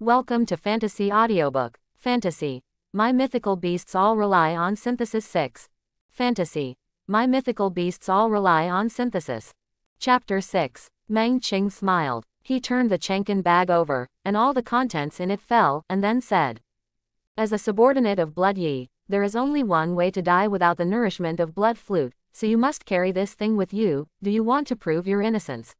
Welcome to Fantasy Audiobook. Fantasy. My mythical beasts all rely on synthesis 6. Fantasy. My mythical beasts all rely on synthesis. Chapter 6. Meng Qing smiled. He turned the Chenkin bag over, and all the contents in it fell, and then said, As a subordinate of Blood Yi, there is only one way to die without the nourishment of Blood Flute, so you must carry this thing with you, do you want to prove your innocence?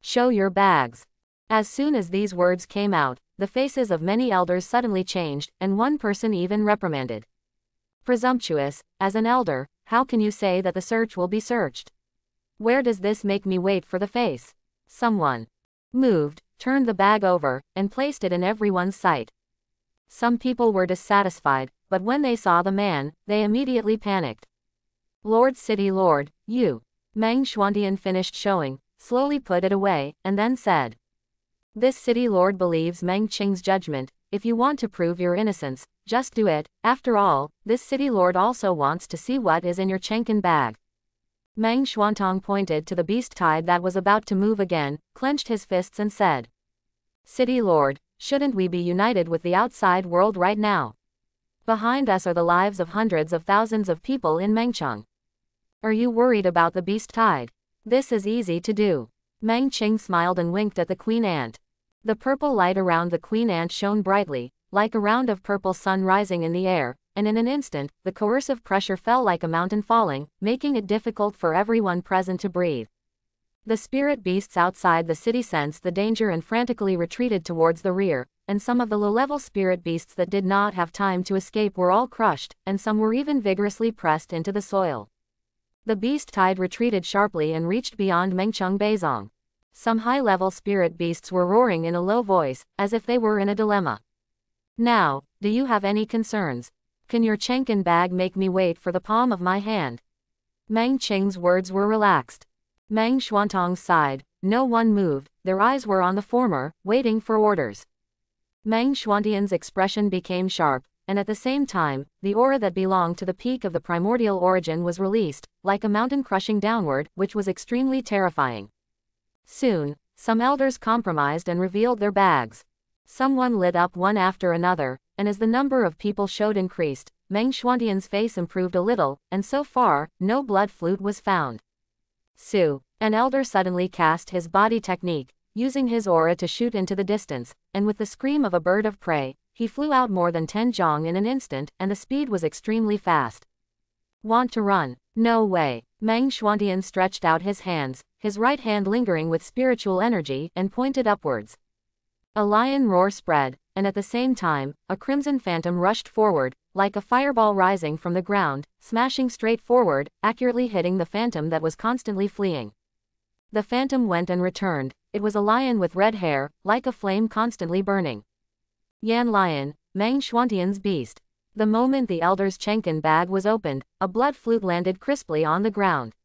Show your bags. As soon as these words came out, the faces of many elders suddenly changed, and one person even reprimanded. Presumptuous, as an elder, how can you say that the search will be searched? Where does this make me wait for the face? Someone moved, turned the bag over, and placed it in everyone's sight. Some people were dissatisfied, but when they saw the man, they immediately panicked. Lord City Lord, you. Meng Xuantian finished showing, slowly put it away, and then said, this city lord believes Meng Qing's judgment, if you want to prove your innocence, just do it, after all, this city lord also wants to see what is in your Chenkin bag. Meng Xuantong pointed to the beast tide that was about to move again, clenched his fists and said, City lord, shouldn't we be united with the outside world right now? Behind us are the lives of hundreds of thousands of people in Mengcheng. Are you worried about the beast tide? This is easy to do. Meng Qing smiled and winked at the queen ant. The purple light around the queen ant shone brightly, like a round of purple sun rising in the air, and in an instant, the coercive pressure fell like a mountain falling, making it difficult for everyone present to breathe. The spirit beasts outside the city sensed the danger and frantically retreated towards the rear, and some of the low-level spirit beasts that did not have time to escape were all crushed, and some were even vigorously pressed into the soil. The beast tide retreated sharply and reached beyond Mengcheng Beizong. Some high-level spirit beasts were roaring in a low voice, as if they were in a dilemma. Now, do you have any concerns? Can your Chenkin bag make me wait for the palm of my hand? Meng Qing's words were relaxed. Meng Xuantong sighed, no one moved, their eyes were on the former, waiting for orders. Meng Xuantian's expression became sharp, and at the same time, the aura that belonged to the peak of the primordial origin was released, like a mountain crushing downward, which was extremely terrifying. Soon, some elders compromised and revealed their bags. Someone lit up one after another, and as the number of people showed increased, Meng Xuantian's face improved a little, and so far, no blood flute was found. Su, an elder suddenly cast his body technique, using his aura to shoot into the distance, and with the scream of a bird of prey, he flew out more than 10 zhong in an instant, and the speed was extremely fast. Want to run? No way. Meng Xuantian stretched out his hands, his right hand lingering with spiritual energy, and pointed upwards. A lion roar spread, and at the same time, a crimson phantom rushed forward, like a fireball rising from the ground, smashing straight forward, accurately hitting the phantom that was constantly fleeing. The phantom went and returned, it was a lion with red hair, like a flame constantly burning. Yan Lion, Meng Xuantian's beast. The moment the elder's Chenkin bag was opened, a blood flute landed crisply on the ground.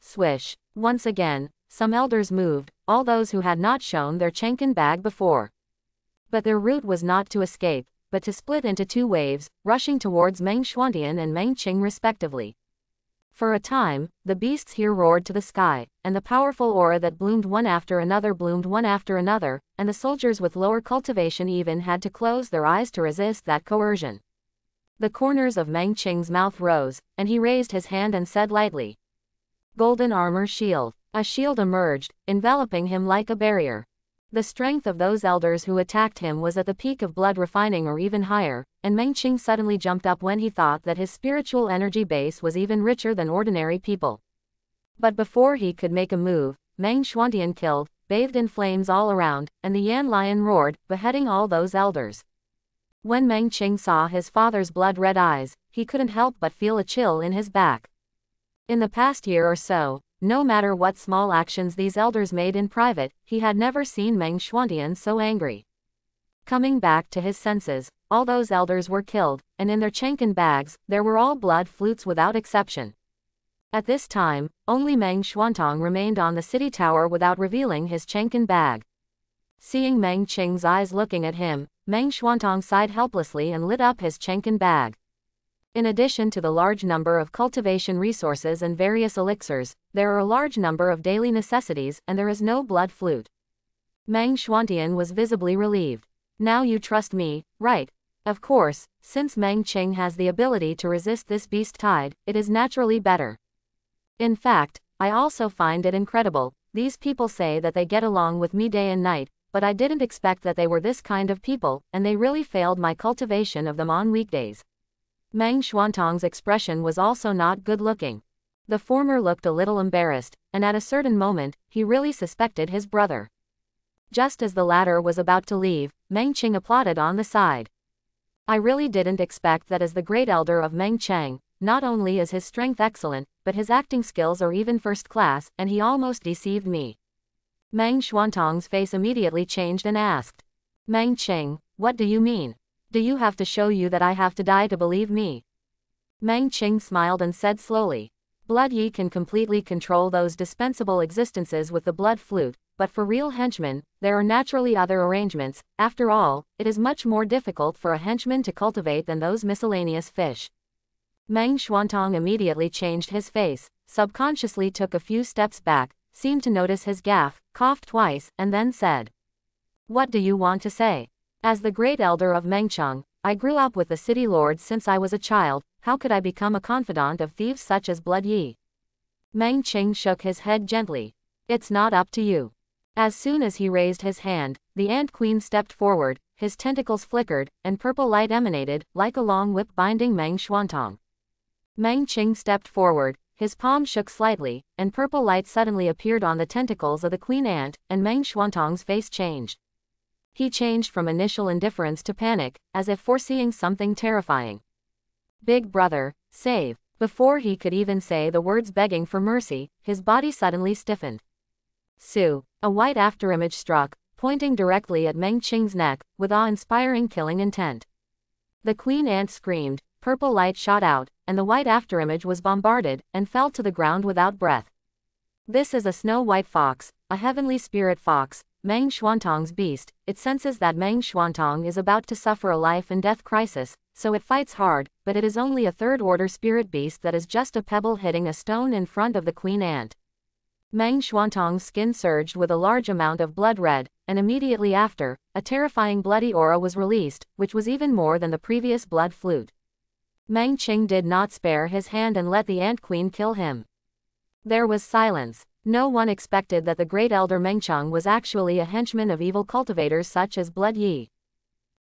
Swish. Once again, some elders moved, all those who had not shown their Chenkin bag before. But their route was not to escape, but to split into two waves, rushing towards Meng Xuantian and Meng Qing respectively. For a time, the beasts here roared to the sky, and the powerful aura that bloomed one after another bloomed one after another, and the soldiers with lower cultivation even had to close their eyes to resist that coercion. The corners of Meng Qing's mouth rose, and he raised his hand and said lightly. Golden armor shield. A shield emerged, enveloping him like a barrier. The strength of those elders who attacked him was at the peak of blood refining or even higher, and Meng Qing suddenly jumped up when he thought that his spiritual energy base was even richer than ordinary people. But before he could make a move, Meng Xuantian killed, bathed in flames all around, and the Yan Lion roared, beheading all those elders. When Meng Qing saw his father's blood-red eyes, he couldn't help but feel a chill in his back. In the past year or so, no matter what small actions these elders made in private, he had never seen Meng Xuantian so angry. Coming back to his senses, all those elders were killed, and in their Chenkin bags, there were all blood flutes without exception. At this time, only Meng Xuantong remained on the city tower without revealing his Chenkin bag. Seeing Meng Qing's eyes looking at him, Meng Xuantong sighed helplessly and lit up his Chenkin bag. In addition to the large number of cultivation resources and various elixirs, there are a large number of daily necessities and there is no blood flute. Meng Xuantian was visibly relieved. Now you trust me, right? Of course, since Meng Qing has the ability to resist this beast tide, it is naturally better. In fact, I also find it incredible. These people say that they get along with me day and night, but I didn't expect that they were this kind of people, and they really failed my cultivation of them on weekdays. Meng Xuantong's expression was also not good looking. The former looked a little embarrassed, and at a certain moment, he really suspected his brother. Just as the latter was about to leave, Meng Qing applauded on the side. I really didn't expect that as the great elder of Meng Chang, not only is his strength excellent, but his acting skills are even first class, and he almost deceived me. Meng Xuantong's face immediately changed and asked. Meng Qing, what do you mean? Do you have to show you that I have to die to believe me? Meng Qing smiled and said slowly. Blood Yi can completely control those dispensable existences with the blood flute, but for real henchmen, there are naturally other arrangements, after all, it is much more difficult for a henchman to cultivate than those miscellaneous fish. Meng Xuantong immediately changed his face, subconsciously took a few steps back, seemed to notice his gaffe, coughed twice, and then said. What do you want to say? As the great elder of Mengcheng, I grew up with the city lords since I was a child, how could I become a confidant of thieves such as Blood Yi? Meng Qing shook his head gently. It's not up to you. As soon as he raised his hand, the Ant Queen stepped forward, his tentacles flickered, and purple light emanated, like a long whip binding Meng Xuantong. Meng Qing stepped forward, his palm shook slightly, and purple light suddenly appeared on the tentacles of the Queen Ant, and Meng Xuantong's face changed. He changed from initial indifference to panic, as if foreseeing something terrifying. Big brother, save. Before he could even say the words begging for mercy, his body suddenly stiffened. Sue, A white afterimage struck, pointing directly at Meng Qing's neck, with awe-inspiring killing intent. The queen ant screamed, purple light shot out, and the white afterimage was bombarded, and fell to the ground without breath. This is a snow-white fox, a heavenly spirit fox, Meng Xuantong's beast, it senses that Meng Xuantong is about to suffer a life and death crisis, so it fights hard, but it is only a third-order spirit beast that is just a pebble hitting a stone in front of the queen ant. Meng Xuantong's skin surged with a large amount of blood red, and immediately after, a terrifying bloody aura was released, which was even more than the previous blood flute. Meng Qing did not spare his hand and let the Ant Queen kill him. There was silence. No one expected that the great elder Mengcheng was actually a henchman of evil cultivators such as Blood Yi.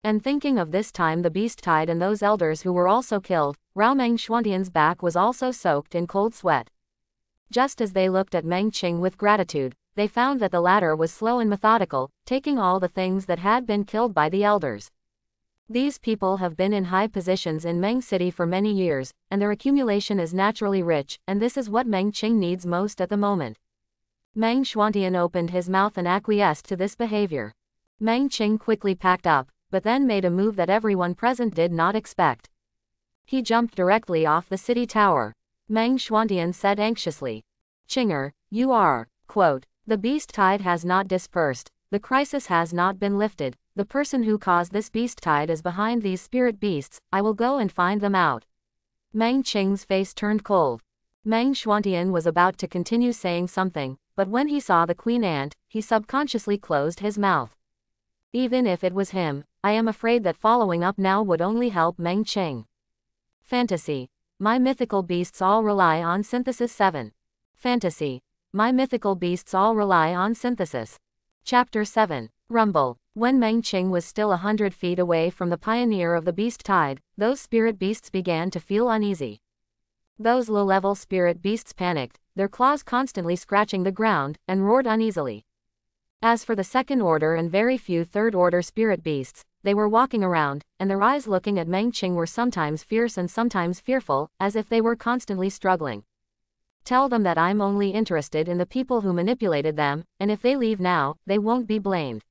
And thinking of this time the beast tide and those elders who were also killed, Rao Meng Xuantian's back was also soaked in cold sweat. Just as they looked at Meng Qing with gratitude, they found that the latter was slow and methodical, taking all the things that had been killed by the elders. These people have been in high positions in Meng City for many years, and their accumulation is naturally rich, and this is what Meng Qing needs most at the moment. Meng Xuantian opened his mouth and acquiesced to this behavior. Meng Qing quickly packed up, but then made a move that everyone present did not expect. He jumped directly off the city tower. Meng Xuantian said anxiously. Qing'er, you are, quote, the beast tide has not dispersed, the crisis has not been lifted, the person who caused this beast tide is behind these spirit beasts, I will go and find them out. Meng Qing's face turned cold. Meng Xuantian was about to continue saying something, but when he saw the queen ant, he subconsciously closed his mouth. Even if it was him, I am afraid that following up now would only help Meng Qing. Fantasy. My mythical beasts all rely on synthesis 7. Fantasy. My mythical beasts all rely on synthesis. Chapter 7. Rumble. When Meng Qing was still a hundred feet away from the pioneer of the beast tide, those spirit beasts began to feel uneasy. Those low-level spirit beasts panicked, their claws constantly scratching the ground, and roared uneasily. As for the second order and very few third order spirit beasts, they were walking around, and their eyes looking at Meng Qing were sometimes fierce and sometimes fearful, as if they were constantly struggling. Tell them that I'm only interested in the people who manipulated them, and if they leave now, they won't be blamed.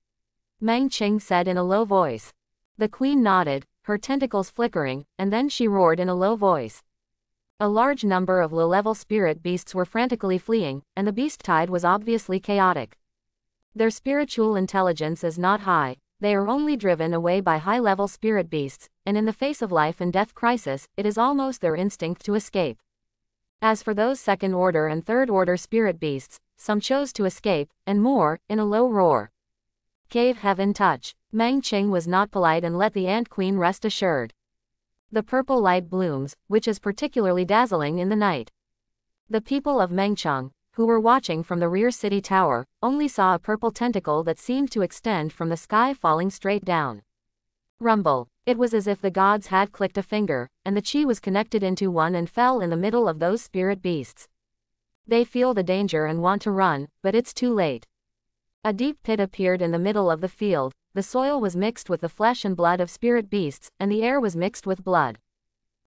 Meng Qing said in a low voice. The queen nodded, her tentacles flickering, and then she roared in a low voice. A large number of low-level spirit beasts were frantically fleeing, and the beast tide was obviously chaotic. Their spiritual intelligence is not high, they are only driven away by high-level spirit beasts, and in the face of life and death crisis, it is almost their instinct to escape. As for those second-order and third-order spirit beasts, some chose to escape, and more, in a low roar. Cave Heaven Touch. Meng Qing was not polite and let the Ant Queen rest assured. The purple light blooms, which is particularly dazzling in the night. The people of Mengcheng, who were watching from the rear city tower, only saw a purple tentacle that seemed to extend from the sky falling straight down. Rumble. It was as if the gods had clicked a finger, and the chi was connected into one and fell in the middle of those spirit beasts. They feel the danger and want to run, but it's too late. A deep pit appeared in the middle of the field, the soil was mixed with the flesh and blood of spirit beasts, and the air was mixed with blood.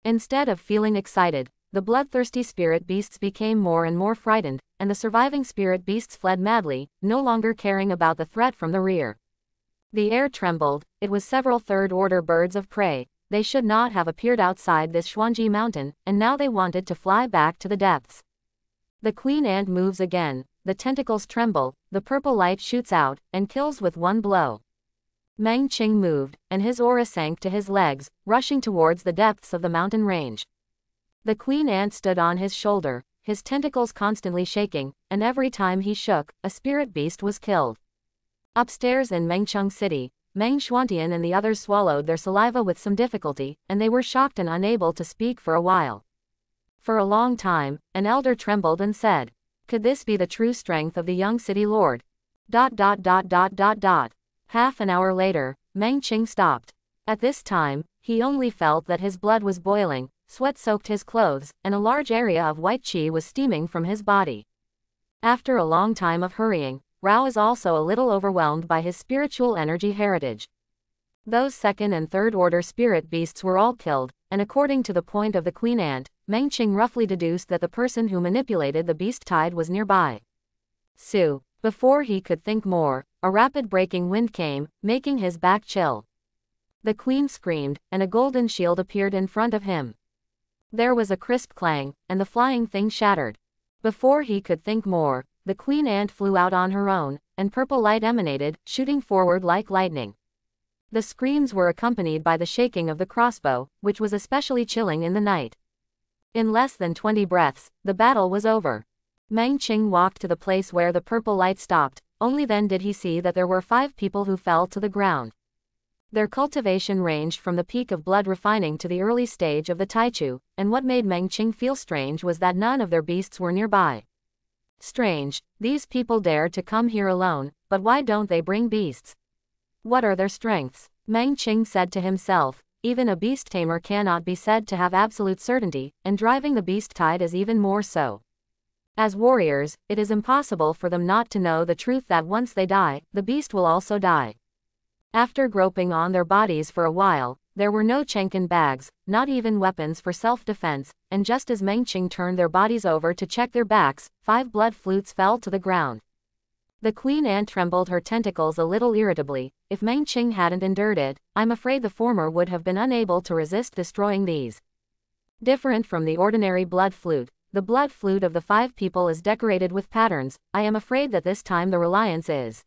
Instead of feeling excited, the bloodthirsty spirit beasts became more and more frightened, and the surviving spirit beasts fled madly, no longer caring about the threat from the rear. The air trembled, it was several third-order birds of prey, they should not have appeared outside this Xuanji mountain, and now they wanted to fly back to the depths. The queen ant moves again, the tentacles tremble, the purple light shoots out, and kills with one blow. Meng Qing moved, and his aura sank to his legs, rushing towards the depths of the mountain range. The queen ant stood on his shoulder, his tentacles constantly shaking, and every time he shook, a spirit beast was killed. Upstairs in Mengcheng City, Meng Xuantian and the others swallowed their saliva with some difficulty, and they were shocked and unable to speak for a while. For a long time, an elder trembled and said, Could this be the true strength of the young city lord? Dot dot dot dot dot dot. Half an hour later, Meng Qing stopped. At this time, he only felt that his blood was boiling, sweat soaked his clothes, and a large area of white qi was steaming from his body. After a long time of hurrying, Rao is also a little overwhelmed by his spiritual energy heritage. Those second and third order spirit beasts were all killed, and according to the point of the queen ant, Meng Qing roughly deduced that the person who manipulated the beast tide was nearby. Su. Before he could think more, a rapid breaking wind came, making his back chill. The queen screamed, and a golden shield appeared in front of him. There was a crisp clang, and the flying thing shattered. Before he could think more, the queen ant flew out on her own, and purple light emanated, shooting forward like lightning. The screams were accompanied by the shaking of the crossbow, which was especially chilling in the night. In less than 20 breaths, the battle was over. Meng Qing walked to the place where the purple light stopped, only then did he see that there were five people who fell to the ground. Their cultivation ranged from the peak of blood refining to the early stage of the Taichu, and what made Meng Qing feel strange was that none of their beasts were nearby. Strange, these people dare to come here alone, but why don't they bring beasts? What are their strengths? Meng Qing said to himself, even a beast tamer cannot be said to have absolute certainty, and driving the beast tide is even more so. As warriors, it is impossible for them not to know the truth that once they die, the beast will also die. After groping on their bodies for a while, there were no Chenkin bags, not even weapons for self-defense, and just as Meng Qing turned their bodies over to check their backs, five blood flutes fell to the ground. The queen ant trembled her tentacles a little irritably. If Meng Qing hadn't endured it, I'm afraid the former would have been unable to resist destroying these. Different from the ordinary blood flute, the blood flute of the five people is decorated with patterns. I am afraid that this time the reliance is.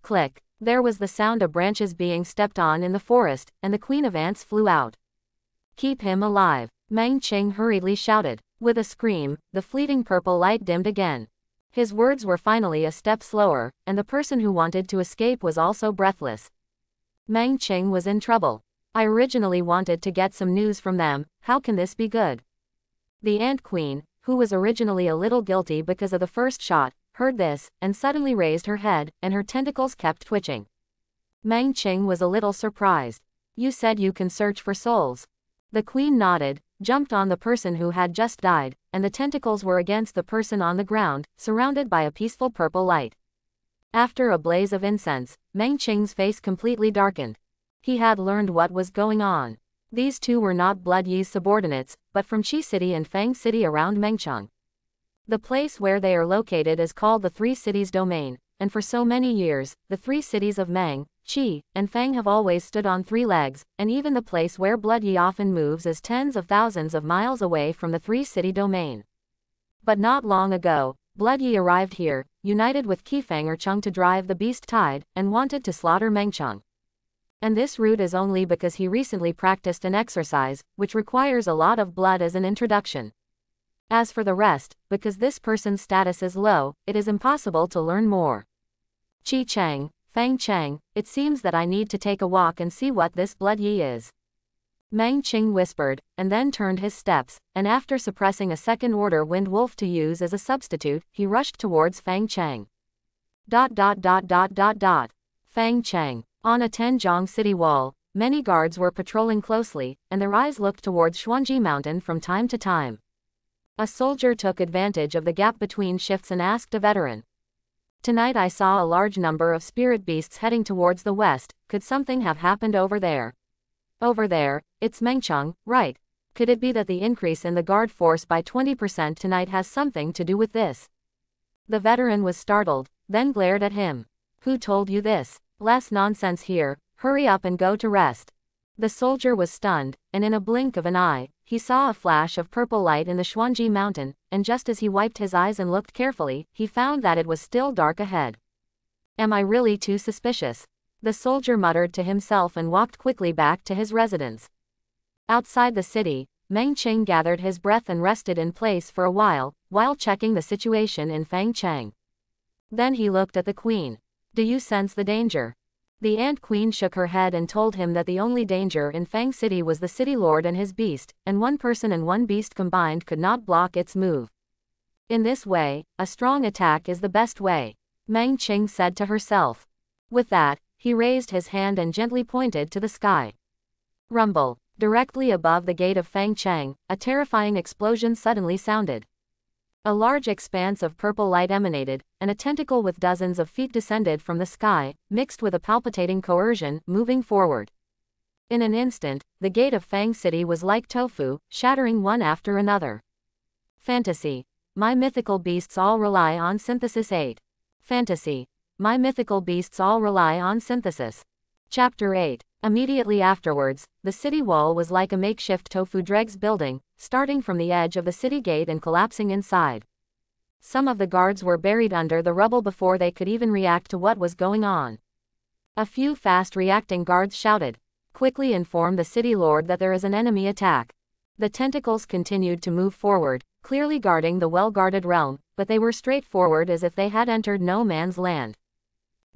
Click. There was the sound of branches being stepped on in the forest, and the queen of ants flew out. Keep him alive. Meng Qing hurriedly shouted. With a scream, the fleeting purple light dimmed again. His words were finally a step slower, and the person who wanted to escape was also breathless. Meng Qing was in trouble. I originally wanted to get some news from them, how can this be good? The Ant Queen, who was originally a little guilty because of the first shot, heard this, and suddenly raised her head, and her tentacles kept twitching. Meng Qing was a little surprised. You said you can search for souls. The queen nodded, jumped on the person who had just died, and the tentacles were against the person on the ground, surrounded by a peaceful purple light. After a blaze of incense, Meng Qing's face completely darkened. He had learned what was going on. These two were not Blood Yi's subordinates, but from Qi City and Fang City around Mengcheng. The place where they are located is called the Three Cities Domain, and for so many years, the three cities of Meng, Qi, and Fang have always stood on three legs, and even the place where Blood Yi often moves is tens of thousands of miles away from the three-city domain. But not long ago, Blood Yi arrived here, united with Qifeng or Chung to drive the beast tide, and wanted to slaughter Mengcheng. And this route is only because he recently practiced an exercise, which requires a lot of blood as an introduction. As for the rest, because this person's status is low, it is impossible to learn more. Chi Chang, Fang Chang, it seems that I need to take a walk and see what this blood yi is. Meng Qing whispered, and then turned his steps, and after suppressing a second order wind wolf to use as a substitute, he rushed towards Fang Chang. Dot dot dot dot dot dot. Fang Cheng. On a Tenjiang city wall, many guards were patrolling closely, and their eyes looked towards Xuanji Mountain from time to time. A soldier took advantage of the gap between shifts and asked a veteran. Tonight I saw a large number of spirit beasts heading towards the west, could something have happened over there? Over there, it's Mengcheng, right. Could it be that the increase in the guard force by 20% tonight has something to do with this? The veteran was startled, then glared at him. Who told you this? Less nonsense here, hurry up and go to rest. The soldier was stunned, and in a blink of an eye, he saw a flash of purple light in the Xuanji mountain, and just as he wiped his eyes and looked carefully, he found that it was still dark ahead. Am I really too suspicious? The soldier muttered to himself and walked quickly back to his residence. Outside the city, Meng Qing gathered his breath and rested in place for a while, while checking the situation in Fangcheng. Then he looked at the queen. Do you sense the danger? The ant queen shook her head and told him that the only danger in Fang City was the city lord and his beast, and one person and one beast combined could not block its move. In this way, a strong attack is the best way, Meng Qing said to herself. With that, he raised his hand and gently pointed to the sky. Rumble. Directly above the gate of Fang Cheng, a terrifying explosion suddenly sounded. A large expanse of purple light emanated, and a tentacle with dozens of feet descended from the sky, mixed with a palpitating coercion, moving forward. In an instant, the gate of Fang City was like tofu, shattering one after another. Fantasy. My mythical beasts all rely on synthesis 8. Fantasy. My mythical beasts all rely on synthesis. Chapter 8. Immediately afterwards, the city wall was like a makeshift tofu dregs building, starting from the edge of the city gate and collapsing inside. Some of the guards were buried under the rubble before they could even react to what was going on. A few fast reacting guards shouted, Quickly inform the city lord that there is an enemy attack. The tentacles continued to move forward, clearly guarding the well guarded realm, but they were straightforward as if they had entered no man's land.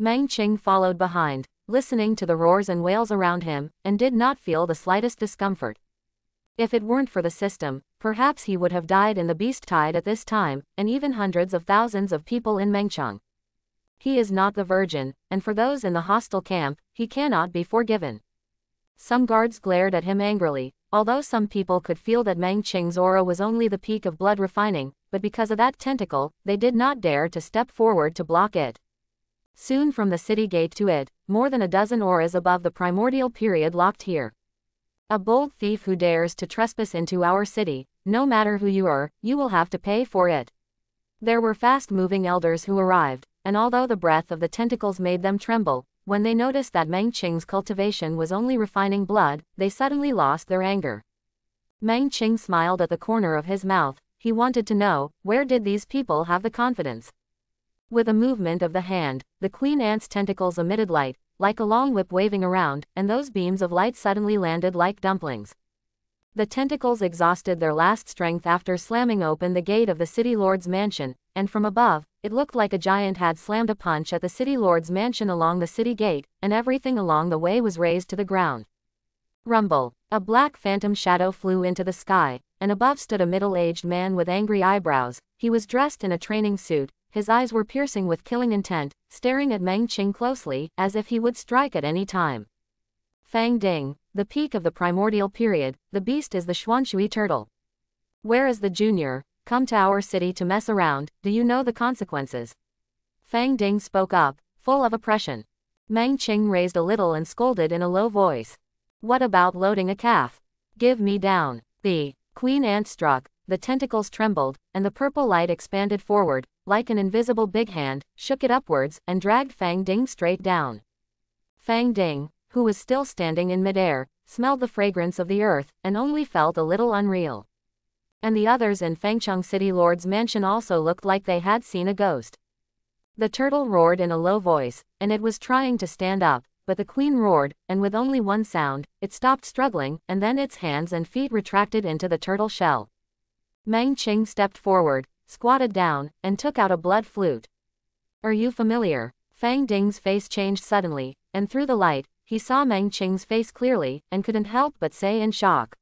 Meng Qing followed behind, listening to the roars and wails around him, and did not feel the slightest discomfort. If it weren't for the system, perhaps he would have died in the beast tide at this time, and even hundreds of thousands of people in Mengcheng. He is not the virgin, and for those in the hostile camp, he cannot be forgiven. Some guards glared at him angrily, although some people could feel that Meng Qing's aura was only the peak of blood refining, but because of that tentacle, they did not dare to step forward to block it. Soon from the city gate to it, more than a dozen auras above the primordial period locked here. A bold thief who dares to trespass into our city, no matter who you are, you will have to pay for it. There were fast-moving elders who arrived, and although the breath of the tentacles made them tremble, when they noticed that Meng Qing's cultivation was only refining blood, they suddenly lost their anger. Meng Qing smiled at the corner of his mouth, he wanted to know, where did these people have the confidence? With a movement of the hand, the queen ant's tentacles emitted light, like a long whip waving around, and those beams of light suddenly landed like dumplings. The tentacles exhausted their last strength after slamming open the gate of the city lord's mansion, and from above, it looked like a giant had slammed a punch at the city lord's mansion along the city gate, and everything along the way was razed to the ground. Rumble. A black phantom shadow flew into the sky, and above stood a middle-aged man with angry eyebrows. He was dressed in a training suit, his eyes were piercing with killing intent, staring at Meng Qing closely, as if he would strike at any time. Fang Ding, the peak of the primordial period, the beast is the Xuanshui turtle. Where is the junior? Come to our city to mess around, do you know the consequences? Fang Ding spoke up, full of oppression. Meng Qing raised a little and scolded in a low voice. What about loading a calf? Give me down. The queen ant struck, the tentacles trembled, and the purple light expanded forward, like an invisible big hand, shook it upwards, and dragged Fang Ding straight down. Fang Ding, who was still standing in midair, smelled the fragrance of the earth, and only felt a little unreal. And the others in Fangcheng City Lord's mansion also looked like they had seen a ghost. The turtle roared in a low voice, and it was trying to stand up, but the queen roared, and with only one sound, it stopped struggling, and then its hands and feet retracted into the turtle shell. Meng Qing stepped forward, squatted down, and took out a blood flute. Are you familiar? Fang Ding's face changed suddenly, and through the light, he saw Meng Qing's face clearly, and couldn't help but say in shock.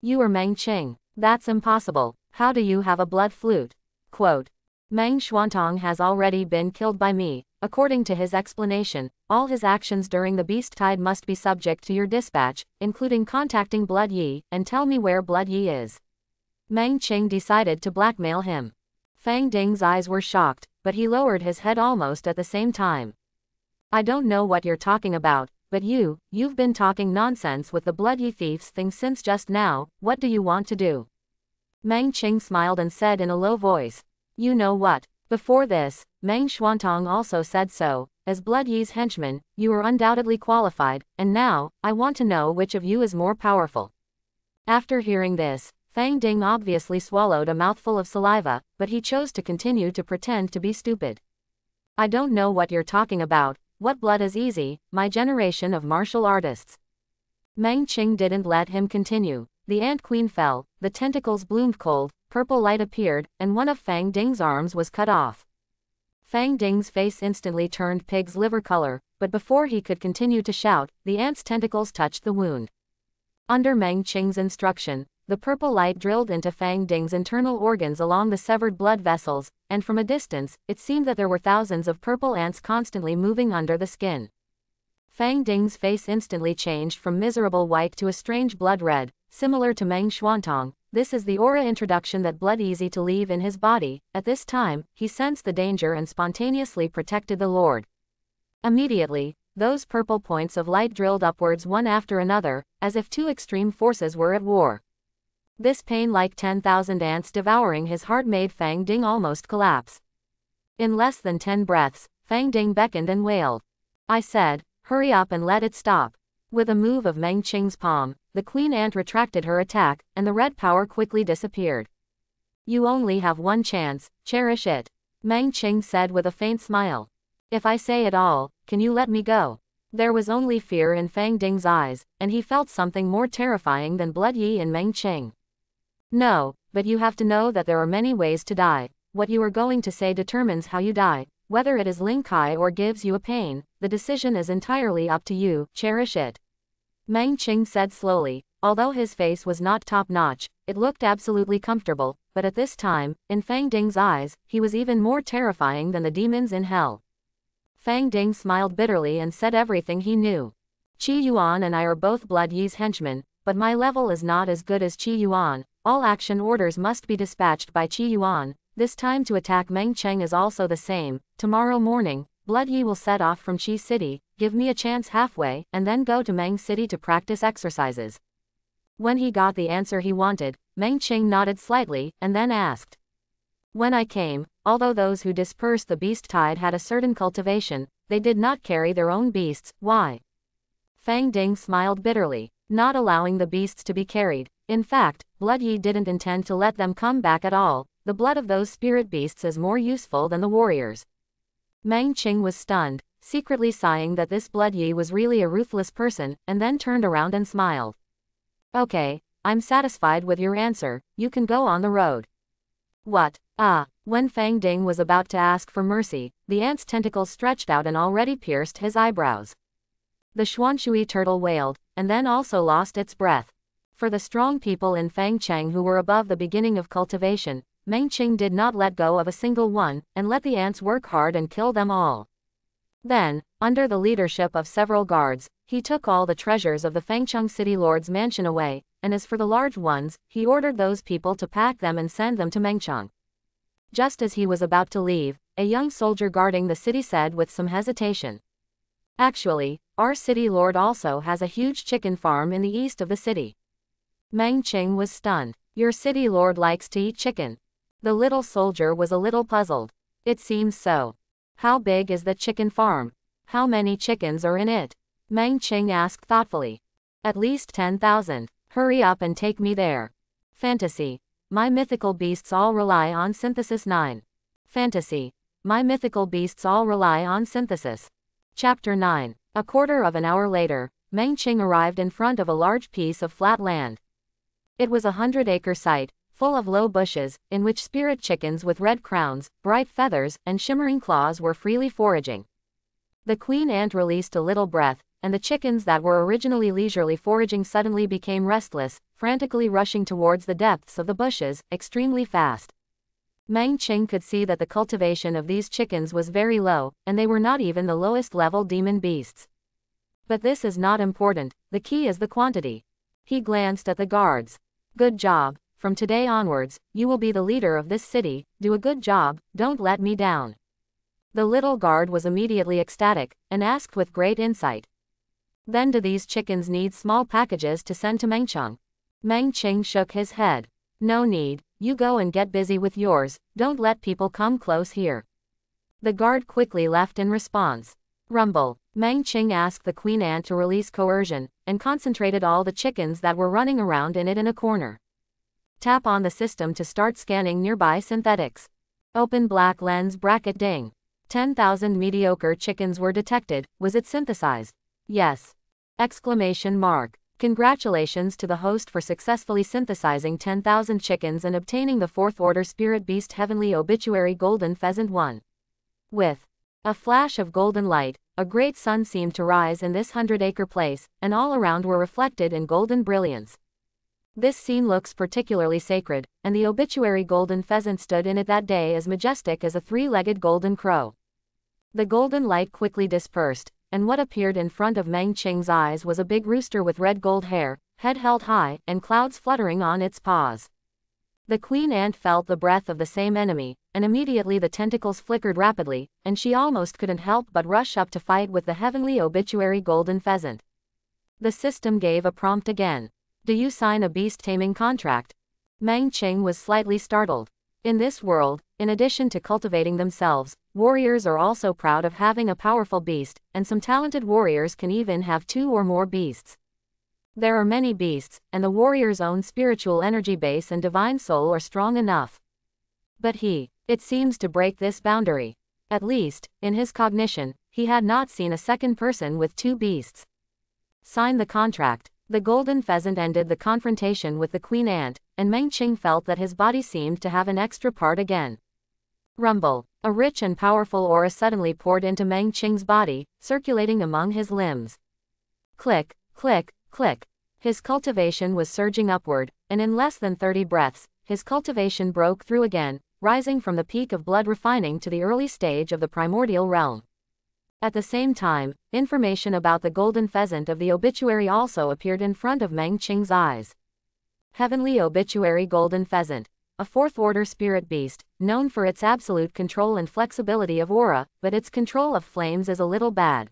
You are Meng Qing. That's impossible. How do you have a blood flute? Quote. Meng Xuantong has already been killed by me. According to his explanation, all his actions during the beast tide must be subject to your dispatch, including contacting Blood Yi, and tell me where Blood Yi is. Meng Qing decided to blackmail him. Fang Ding's eyes were shocked, but he lowered his head almost at the same time. I don't know what you're talking about, but you, you've been talking nonsense with the Blood Yi thieves thing since just now, what do you want to do? Meng Qing smiled and said in a low voice, you know what? Before this, Meng Xuantong also said so. As Blood Yi's henchman, you are undoubtedly qualified, and now, I want to know which of you is more powerful. After hearing this, Fang Ding obviously swallowed a mouthful of saliva, but he chose to continue to pretend to be stupid. I don't know what you're talking about, what blood is easy, my generation of martial artists. Meng Qing didn't let him continue. The Ant Queen fell, the tentacles bloomed cold, purple light appeared, and one of Fang Ding's arms was cut off. Fang Ding's face instantly turned pig's liver color, but before he could continue to shout, the ant's tentacles touched the wound. Under Meng Qing's instruction, the purple light drilled into Fang Ding's internal organs along the severed blood vessels, and from a distance, it seemed that there were thousands of purple ants constantly moving under the skin. Fang Ding's face instantly changed from miserable white to a strange blood red, similar to Meng Xuantong, this is the aura introduction that blood easy to leave in his body. At this time, he sensed the danger and spontaneously protected the Lord. Immediately, those purple points of light drilled upwards one after another, as if two extreme forces were at war. This pain like 10,000 ants devouring his heart made Fang Ding almost collapse. In less than 10 breaths, Fang Ding beckoned and wailed. I said, hurry up and let it stop. With a move of Meng Qing's palm, the queen ant retracted her attack, and the red power quickly disappeared. You only have one chance, cherish it. Meng Qing said with a faint smile. If I say it all, can you let me go? There was only fear in Fang Ding's eyes, and he felt something more terrifying than Blood Yi and Meng Qing. No, but you have to know that there are many ways to die. What you are going to say determines how you die. Whether it is Ling Kai or gives you a pain, the decision is entirely up to you, cherish it. Meng Qing said slowly, although his face was not top-notch, it looked absolutely comfortable, but at this time, in Fang Ding's eyes, he was even more terrifying than the demons in hell. Fang Ding smiled bitterly and said everything he knew. Qi Yuan and I are both Blood Yi's henchmen, but my level is not as good as Qi Yuan, all action orders must be dispatched by Qi Yuan, this time to attack Meng Cheng is also the same. Tomorrow morning, Blood Yi will set off from Qi City, give me a chance halfway, and then go to Meng City to practice exercises. When he got the answer he wanted, Meng Qing nodded slightly, and then asked. When I came, although those who dispersed the beast tide had a certain cultivation, they did not carry their own beasts, why? Fang Ding smiled bitterly, not allowing the beasts to be carried. In fact, Blood Yi didn't intend to let them come back at all, the blood of those spirit beasts is more useful than the warriors. Meng Qing was stunned, secretly sighing that this Blood Yi was really a ruthless person, and then turned around and smiled. Okay, I'm satisfied with your answer, you can go on the road. What? Ah, when Fang Ding was about to ask for mercy, the ant's tentacles stretched out and already pierced his eyebrows. The Xuanshui turtle wailed, and then also lost its breath. For the strong people in Fangcheng who were above the beginning of cultivation, Meng Qing did not let go of a single one, and let the ants work hard and kill them all. Then, under the leadership of several guards, he took all the treasures of the Fangcheng city lord's mansion away, and as for the large ones, he ordered those people to pack them and send them to Mengcheng. Just as he was about to leave, a young soldier guarding the city said with some hesitation. Actually, our city lord also has a huge chicken farm in the east of the city. Meng Qing was stunned. Your city lord likes to eat chicken. The little soldier was a little puzzled. It seems so. How big is the chicken farm? How many chickens are in it? Meng Qing asked thoughtfully. At least 10,000. Hurry up and take me there. Fantasy. My mythical beasts all rely on synthesis 9. Fantasy. My mythical beasts all rely on synthesis. Chapter 9. A quarter of an hour later, Meng Qing arrived in front of a large piece of flat land. It was a hundred-acre site, full of low bushes, in which spirit chickens with red crowns, bright feathers, and shimmering claws were freely foraging. The queen ant released a little breath, and the chickens that were originally leisurely foraging suddenly became restless, frantically rushing towards the depths of the bushes, extremely fast. Meng Qing could see that the cultivation of these chickens was very low, and they were not even the lowest level demon beasts. But this is not important, the key is the quantity. He glanced at the guards. Good job, from today onwards, you will be the leader of this city, do a good job, don't let me down. The little guard was immediately ecstatic, and asked with great insight. Then do these chickens need small packages to send to Mengcheng? Meng Qing shook his head. No need, you go and get busy with yours, don't let people come close here. The guard quickly left in response. Rumble. Meng Qing asked the queen ant to release coercion, and concentrated all the chickens that were running around in it in a corner. Tap on the system to start scanning nearby synthetics. Open black lens bracket ding. 10,000 mediocre chickens were detected, was it synthesized? Yes. Exclamation mark. Congratulations to the host for successfully synthesizing 10,000 chickens and obtaining the fourth order spirit beast heavenly obituary golden pheasant 1. With a flash of golden light, a great sun seemed to rise in this hundred acre place, and all around were reflected in golden brilliance. This scene looks particularly sacred, and the obituary golden pheasant stood in it that day as majestic as a three legged golden crow. The golden light quickly dispersed, and what appeared in front of Meng Qing's eyes was a big rooster with red gold hair, head held high, and clouds fluttering on its paws. The queen ant felt the breath of the same enemy, and immediately the tentacles flickered rapidly, and she almost couldn't help but rush up to fight with the heavenly obituary golden pheasant. The system gave a prompt again. Do you sign a beast taming contract? Meng Qing was slightly startled. In this world, in addition to cultivating themselves, warriors are also proud of having a powerful beast, and some talented warriors can even have two or more beasts. There are many beasts, and the warrior's own spiritual energy base and divine soul are strong enough. But he, it seems to break this boundary. At least, in his cognition, he had not seen a second person with two beasts. Sign the contract, the golden pheasant ended the confrontation with the queen ant, and Meng Qing felt that his body seemed to have an extra part again. Rumble. A rich and powerful aura suddenly poured into Meng Qing's body, circulating among his limbs. Click, click, click. His cultivation was surging upward, and in less than 30 breaths, his cultivation broke through again, rising from the peak of blood refining to the early stage of the primordial realm. At the same time, information about the golden pheasant of the obituary also appeared in front of Meng Qing's eyes. Heavenly Obituary Golden Pheasant, a fourth-order spirit beast, known for its absolute control and flexibility of aura, but its control of flames is a little bad.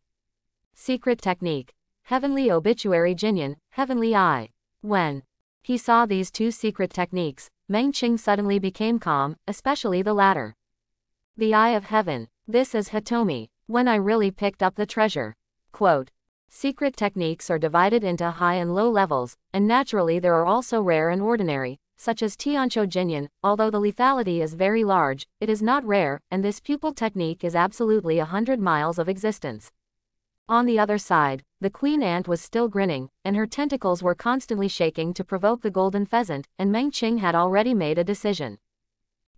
Secret Technique Heavenly Obituary Jinyan, Heavenly Eye. When he saw these two secret techniques, Meng Qing suddenly became calm, especially the latter. The Eye of Heaven. This is Hitomi, when I really picked up the treasure. Quote. Secret techniques are divided into high and low levels, and naturally there are also rare and ordinary, such as Tiancho Jinyan, although the lethality is very large, it is not rare, and this pupil technique is absolutely a hundred miles of existence. On the other side, the queen ant was still grinning, and her tentacles were constantly shaking to provoke the golden pheasant, and Meng Qing had already made a decision.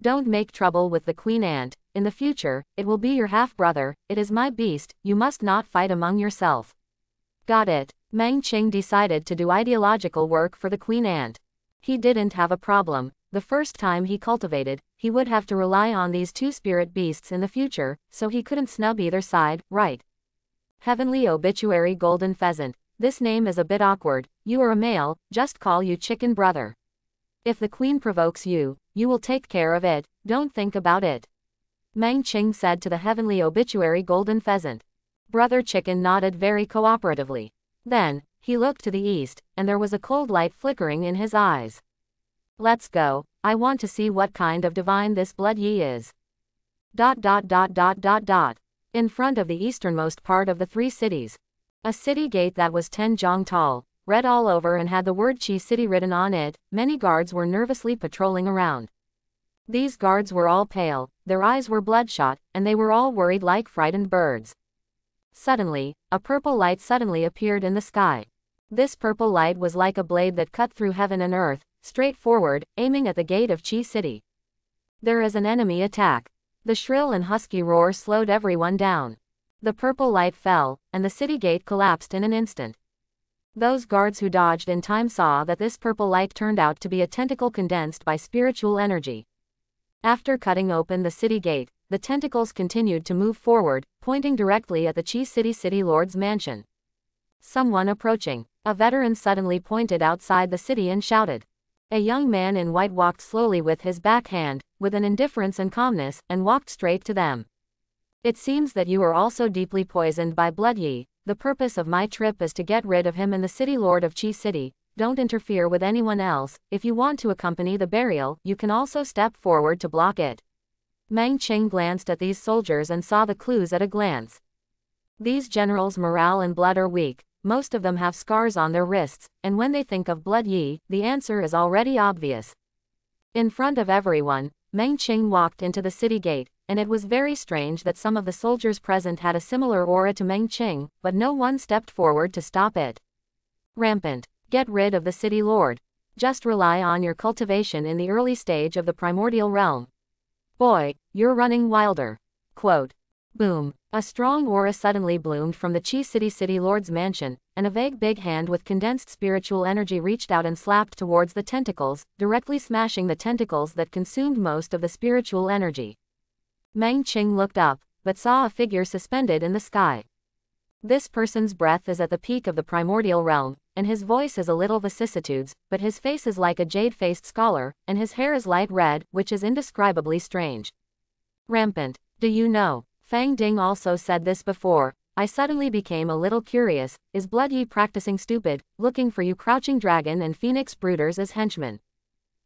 Don't make trouble with the queen ant, in the future, it will be your half-brother, it is my beast, you must not fight among yourself. Got it. Meng Qing decided to do ideological work for the queen ant. He didn't have a problem, the first time he cultivated, he would have to rely on these two spirit beasts in the future, so he couldn't snub either side, right? Heavenly Obituary Golden Pheasant, this name is a bit awkward, you are a male, just call you chicken brother. If the queen provokes you, you will take care of it, don't think about it. Meng Qing said to the heavenly obituary golden pheasant. Brother Chicken nodded very cooperatively. Then, he looked to the east, and there was a cold light flickering in his eyes. Let's go, I want to see what kind of divine this Blood Yi is. Dot dot dot dot dot dot. In front of the easternmost part of the three cities. A city gate that was ten jong tall, red all over and had the word Chi City written on it, many guards were nervously patrolling around. These guards were all pale, their eyes were bloodshot, and they were all worried like frightened birds. Suddenly, a purple light suddenly appeared in the sky. This purple light was like a blade that cut through heaven and earth, straight forward, aiming at the gate of Chi City. There is an enemy attack. The shrill and husky roar slowed everyone down. The purple light fell, and the city gate collapsed in an instant. Those guards who dodged in time saw that this purple light turned out to be a tentacle condensed by spiritual energy. After cutting open the city gate, the tentacles continued to move forward, pointing directly at the Chi City City Lord's mansion. Someone approaching. A veteran suddenly pointed outside the city and shouted. A young man in white walked slowly with his back hand, with an indifference and calmness, and walked straight to them. It seems that you are also deeply poisoned by Blood Yi. The purpose of my trip is to get rid of him and the city lord of Chi City. Don't interfere with anyone else. If you want to accompany the burial, you can also step forward to block it. Meng Qing glanced at these soldiers and saw the clues at a glance. These generals' morale and blood are weak, most of them have scars on their wrists, and when they think of Blood Yi, the answer is already obvious. In front of everyone, Meng Qing walked into the city gate, and it was very strange that some of the soldiers present had a similar aura to Meng Qing, but no one stepped forward to stop it. Rampant. Get rid of the city lord. Just rely on your cultivation in the early stage of the primordial realm. Boy, you're running wilder. Quote. Boom. A strong aura suddenly bloomed from the Chi City City Lord's mansion, and a vague big hand with condensed spiritual energy reached out and slapped towards the tentacles, directly smashing the tentacles that consumed most of the spiritual energy. Meng Qing looked up, but saw a figure suspended in the sky. This person's breath is at the peak of the primordial realm, and his voice is a little vicissitudes, but his face is like a jade-faced scholar, and his hair is light red, which is indescribably strange. Rampant. Do you know? Fang Ding also said this before. I suddenly became a little curious. Is Blood Yi practicing stupid, looking for you crouching dragon and phoenix brooders as henchmen?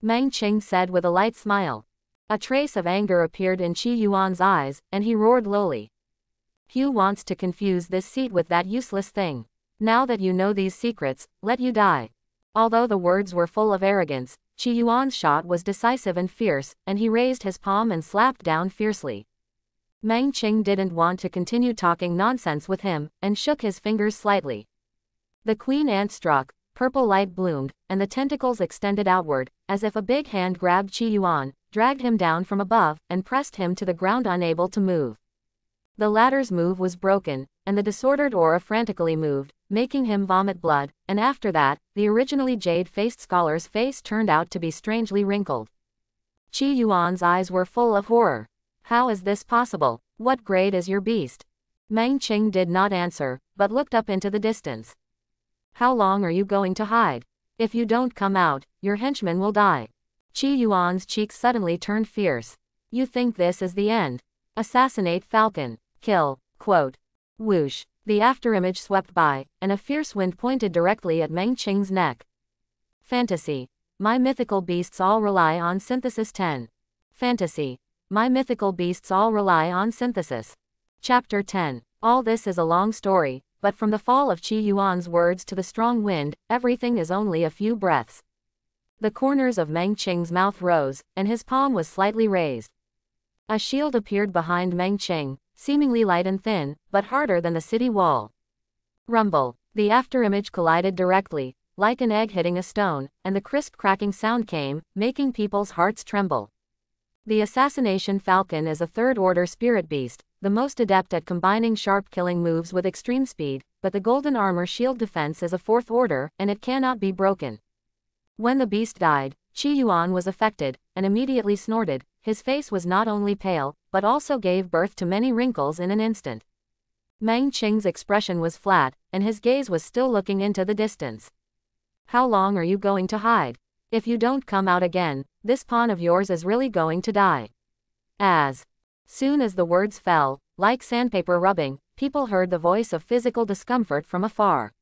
Meng Qing said with a light smile. A trace of anger appeared in Qi Yuan's eyes, and he roared lowly. Hugh wants to confuse this seat with that useless thing. Now that you know these secrets, let you die. Although the words were full of arrogance, Qi Yuan's shot was decisive and fierce, and he raised his palm and slapped down fiercely. Meng Qing didn't want to continue talking nonsense with him, and shook his fingers slightly. The queen ant struck, purple light bloomed, and the tentacles extended outward, as if a big hand grabbed Qi Yuan, dragged him down from above, and pressed him to the ground unable to move. The latter's move was broken, and the disordered aura frantically moved, making him vomit blood, and after that, the originally jade-faced scholar's face turned out to be strangely wrinkled. Qi Yuan's eyes were full of horror. How is this possible? What grade is your beast? Meng Qing did not answer, but looked up into the distance. How long are you going to hide? If you don't come out, your henchmen will die. Qi Yuan's cheeks suddenly turned fierce. You think this is the end? Assassinate Falcon. Kill. Quote. Whoosh. The afterimage swept by, and a fierce wind pointed directly at Meng Qing's neck. Fantasy. My mythical beasts all rely on synthesis 10. Fantasy. My mythical beasts all rely on synthesis. Chapter 10. All this is a long story, but from the fall of Qi Yuan's words to the strong wind, everything is only a few breaths. The corners of Meng Qing's mouth rose, and his palm was slightly raised. A shield appeared behind Meng Qing, seemingly light and thin, but harder than the city wall. Rumble. The afterimage collided directly, like an egg hitting a stone, and the crisp cracking sound came, making people's hearts tremble. The assassination falcon is a third-order spirit beast, the most adept at combining sharp killing moves with extreme speed, but the golden armor shield defense is a fourth order, and it cannot be broken. When the beast died, Qi Yuan was affected, and immediately snorted, his face was not only pale, but also gave birth to many wrinkles in an instant. Meng Qing's expression was flat, and his gaze was still looking into the distance. How long are you going to hide? If you don't come out again, this pawn of yours is really going to die. As soon as the words fell, like sandpaper rubbing, people heard the voice of physical discomfort from afar.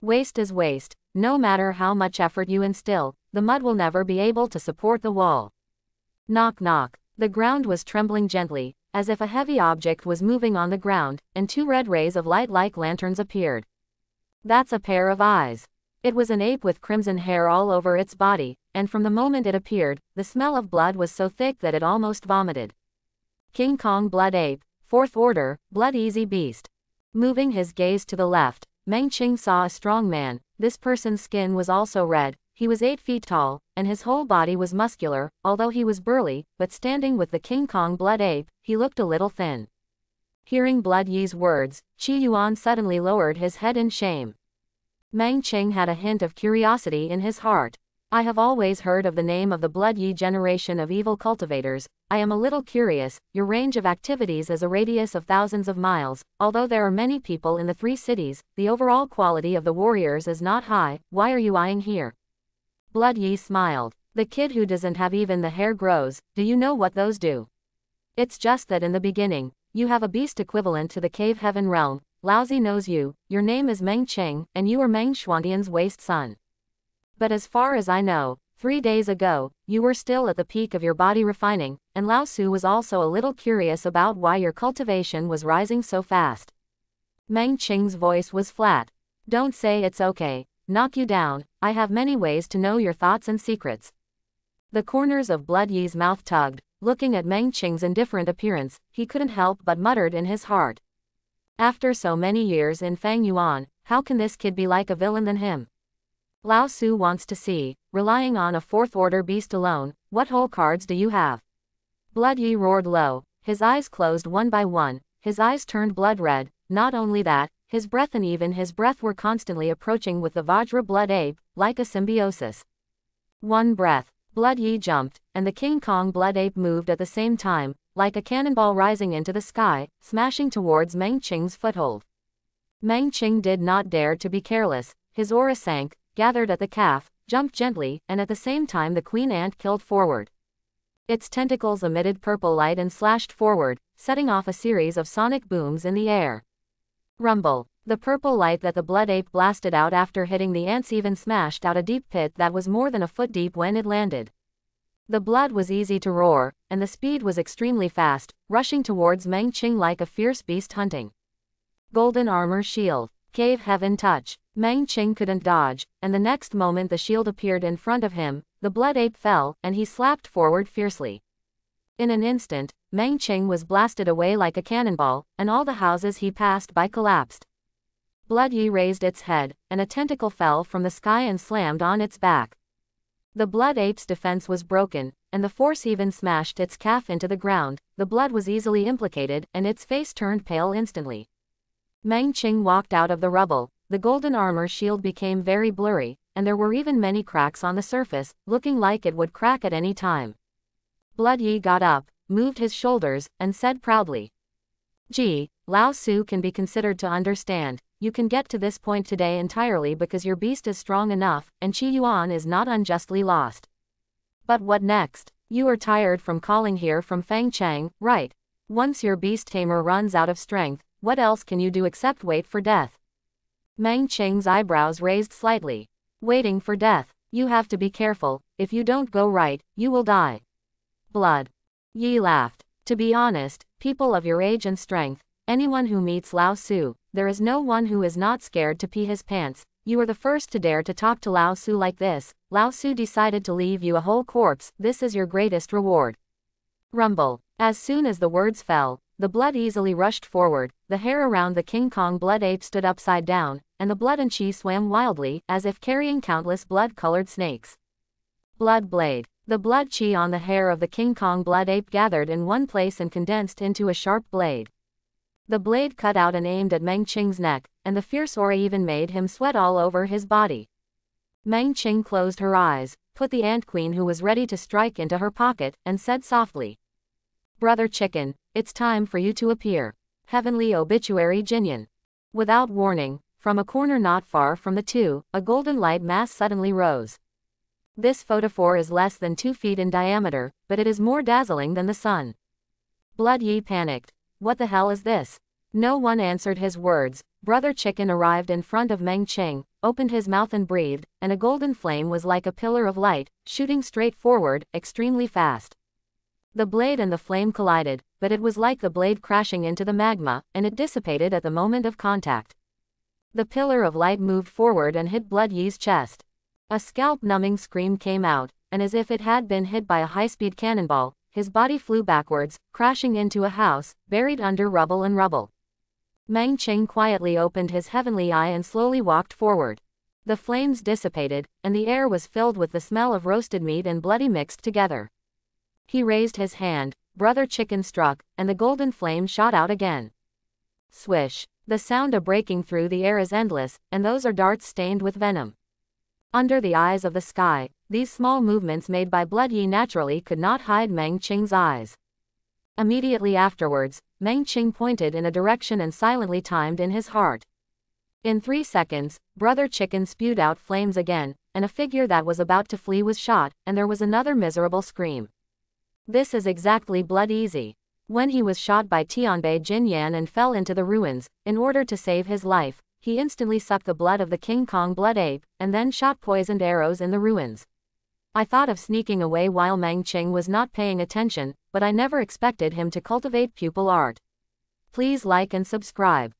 Waste is waste, no matter how much effort you instill, the mud will never be able to support the wall. Knock knock. The ground was trembling gently, as if a heavy object was moving on the ground, and two red rays of light like lanterns appeared. That's a pair of eyes. It was an ape with crimson hair all over its body, and from the moment it appeared, the smell of blood was so thick that it almost vomited. King Kong Blood Ape, Fourth Order, Blood Easy Beast. Moving his gaze to the left, Meng Qing saw a strong man, this person's skin was also red, he was 8 feet tall, and his whole body was muscular, although he was burly, but standing with the King Kong blood ape, he looked a little thin. Hearing Blood Yi's words, Qi Yuan suddenly lowered his head in shame. Meng Qing had a hint of curiosity in his heart. I have always heard of the name of the Blood Yi generation of evil cultivators. I am a little curious. Your range of activities is a radius of thousands of miles. Although there are many people in the three cities, the overall quality of the warriors is not high. Why are you eyeing here? Blood Yi smiled. The kid who doesn't have even the hair grows. Do you know what those do? It's just that in the beginning, you have a beast equivalent to the cave heaven realm. Laozi knows you. Your name is Meng Qing, and you are Meng Xuantian's waste son. But as far as I know, three days ago, you were still at the peak of your body refining, and Laozi was also a little curious about why your cultivation was rising so fast. Meng Qing's voice was flat. Don't say it's okay, knock you down, I have many ways to know your thoughts and secrets. The corners of Blood Yi's mouth tugged, looking at Meng Qing's indifferent appearance, he couldn't help but muttered in his heart. After so many years in Fang Yuan, how can this kid be like a villain than him? Laozi wants to see, relying on a fourth-order beast alone, what hole cards do you have? Blood Yi roared low, his eyes closed one by one, his eyes turned blood red, not only that, his breath and even his breath were constantly approaching with the Vajra blood ape, like a symbiosis. One breath, Blood Yi jumped, and the King Kong blood ape moved at the same time, like a cannonball rising into the sky, smashing towards Meng Qing's foothold. Meng Qing did not dare to be careless, his aura sank, gathered at the calf, jumped gently, and at the same time the queen ant killed forward. Its tentacles emitted purple light and slashed forward, setting off a series of sonic booms in the air. Rumble. The purple light that the blood ape blasted out after hitting the ants even smashed out a deep pit that was more than a foot deep when it landed. The blood was easy to roar, and the speed was extremely fast, rushing towards Meng Qing like a fierce beast hunting. Golden armor shield. Cave heaven touch. Meng Qing couldn't dodge, and the next moment the shield appeared in front of him, the blood ape fell, and he slapped forward fiercely. In an instant, Meng Qing was blasted away like a cannonball, and all the houses he passed by collapsed. Blood Yi raised its head, and a tentacle fell from the sky and slammed on its back. The blood ape's defense was broken, and the force even smashed its calf into the ground, the blood was easily implicated, and its face turned pale instantly. Meng Qing walked out of the rubble, the golden armor shield became very blurry, and there were even many cracks on the surface, looking like it would crack at any time. Blood Yi got up, moved his shoulders, and said proudly. Gee, Laozi can be considered to understand, you can get to this point today entirely because your beast is strong enough, and Qi Yuan is not unjustly lost. But what next? You are tired from calling here from Fang Chang, right? Once your beast tamer runs out of strength, what else can you do except wait for death? Meng Qing's eyebrows raised slightly. Waiting for death. You have to be careful, if you don't go right, you will die. Blood. Yi laughed. To be honest, people of your age and strength, anyone who meets Laozi, there is no one who is not scared to pee his pants. You are the first to dare to talk to Laozi like this. Laozi decided to leave you a whole corpse, this is your greatest reward. Rumble. As soon as the words fell, the blood easily rushed forward, the hair around the King Kong blood ape stood upside down, and the blood and chi swam wildly, as if carrying countless blood-colored snakes. Blood blade. The blood chi on the hair of the King Kong blood ape gathered in one place and condensed into a sharp blade. The blade cut out and aimed at Meng Qing's neck, and the fierce aura even made him sweat all over his body. Meng Qing closed her eyes, put the ant queen who was ready to strike into her pocket, and said softly, Brother Chicken, it's time for you to appear. Heavenly Obituary Jinyan. Without warning, from a corner not far from the two, a golden light mass suddenly rose. This photophore is less than two feet in diameter, but it is more dazzling than the sun. Blood Yi panicked. What the hell is this? No one answered his words. Brother Chicken arrived in front of Meng Qing, opened his mouth and breathed, and a golden flame was like a pillar of light, shooting straight forward, extremely fast. The blade and the flame collided, but it was like the blade crashing into the magma, and it dissipated at the moment of contact. The pillar of light moved forward and hit Blood Yi's chest. A scalp-numbing scream came out, and as if it had been hit by a high-speed cannonball, his body flew backwards, crashing into a house, buried under rubble and rubble. Meng Qing quietly opened his heavenly eye and slowly walked forward. The flames dissipated, and the air was filled with the smell of roasted meat and bloody mixed together. He raised his hand, Brother Chicken struck, and the golden flame shot out again. Swish. The sound of breaking through the air is endless, and those are darts stained with venom. Under the eyes of the sky, these small movements made by Blood Yi naturally could not hide Meng Qing's eyes. Immediately afterwards, Meng Qing pointed in a direction and silently timed in his heart. In three seconds, Brother Chicken spewed out flames again, and a figure that was about to flee was shot, and there was another miserable scream. This is exactly Blood Easy. When he was shot by Tianbei Jinyan and fell into the ruins, in order to save his life, he instantly sucked the blood of the King Kong blood ape, and then shot poisoned arrows in the ruins. I thought of sneaking away while Meng Qing was not paying attention, but I never expected him to cultivate pupil art. Please like and subscribe.